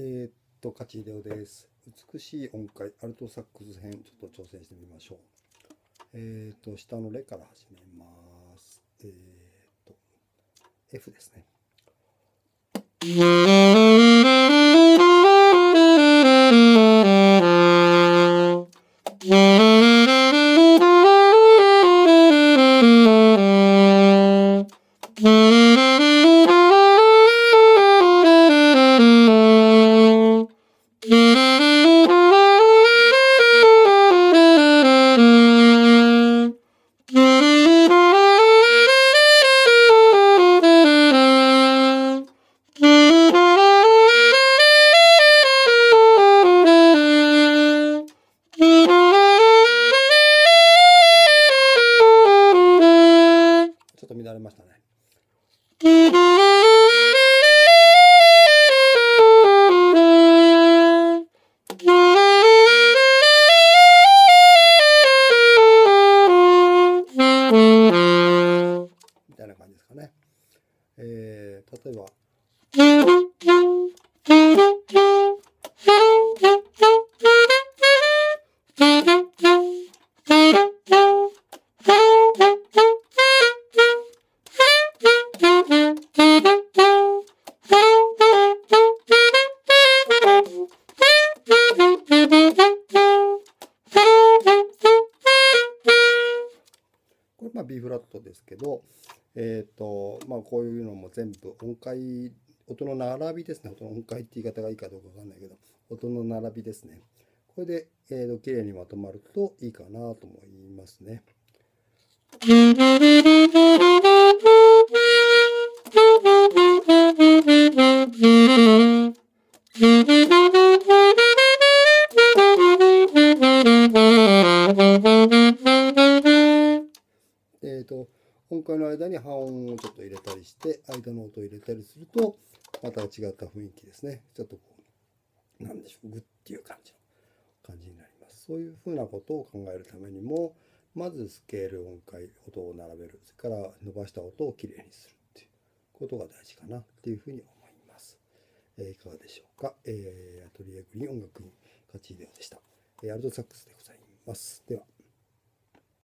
えー、っと、カチイデオです。美しい音階、アルトサックス編、ちょっと挑戦してみましょう。えー、っと、下のレから始めます。えー、っと、F ですね。っと乱れましたね。みたいな感じですかね。えー、例えば。まあ B フラットですけど、えっ、と、まあこういうのも全部音階、音の並びですね。音の音階って言い方がいいかどうかわかんないけど、音の並びですね。これで、えーと、綺麗にまとまるといいかなと思いますね。えっ、と、音階の間に半音をちょっと入れたりして、間の音を入れたりすると、また違った雰囲気ですね。ちょっとこう、なんでしょう、グッっていう感じの感じになります。そういうふうなことを考えるためにも、まずスケール音階、音を並べる。それから伸ばした音をきれいにするっていうことが大事かなっていうふうに思います。えーいかがでしょうか？えーアトリエグリーン音楽院カチーデオでした。えーアルトサックスでございます。では。